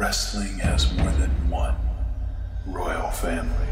wrestling has more than one royal family.